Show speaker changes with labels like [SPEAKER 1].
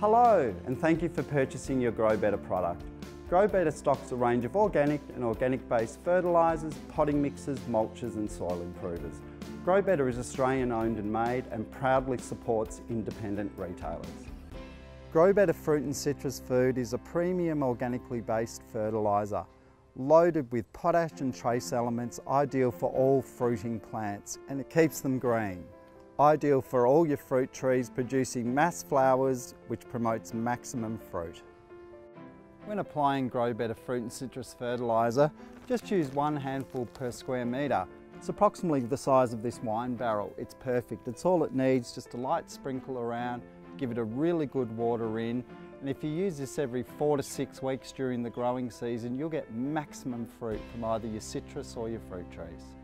[SPEAKER 1] Hello, and thank you for purchasing your Grow Better product. Grow Better stocks a range of organic and organic-based fertilisers, potting mixes, mulches and soil improvers. Grow Better is Australian owned and made and proudly supports independent retailers. Grow Better Fruit and Citrus Food is a premium organically based fertiliser loaded with potash and trace elements ideal for all fruiting plants and it keeps them green. Ideal for all your fruit trees producing mass flowers which promotes maximum fruit. When applying Grow Better Fruit and Citrus Fertiliser, just use one handful per square metre. It's approximately the size of this wine barrel. It's perfect. It's all it needs, just a light sprinkle around, give it a really good water in, and if you use this every four to six weeks during the growing season, you'll get maximum fruit from either your citrus or your fruit trees.